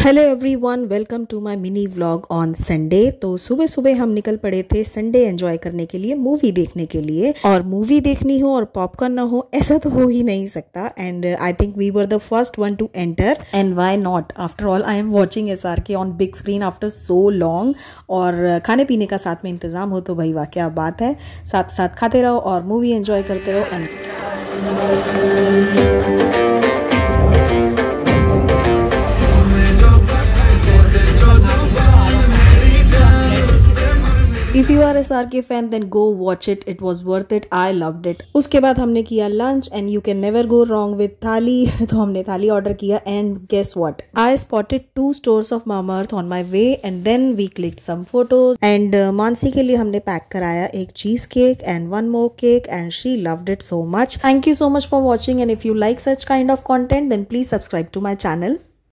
Hello everyone welcome to my mini vlog on Sunday तो सुबह सुबह हम निकल पड़े थे संडे एंजॉय करने के लिए मूवी देखने के लिए। और मूवी देखनी हो और पॉपकॉर्न ना हो, ऐसा तो हो ही नहीं सकता। And I think we were the first one to enter and why not after all I am watching S R K on big screen after so long और खाने पीने का साथ में इंतज़ाम हो तो भाई वाह, क्या बात है। साथ साथ खाते रहो और मूवी एंजॉय करते रहो। And if you are S R K fan then go watch it it was worth it I loved it उसके बाद हमने किया lunch and you can never go wrong with thali तो हमने थाली ऑर्डर किया and guess what I spotted two stores of Mamaearth on my way and then we click some photos and Mansi के लिए हमने पैक कराया एक cheese cake and one more cake and she loved it so much thank you so much for watching and if you like such kind of content then please subscribe to my channel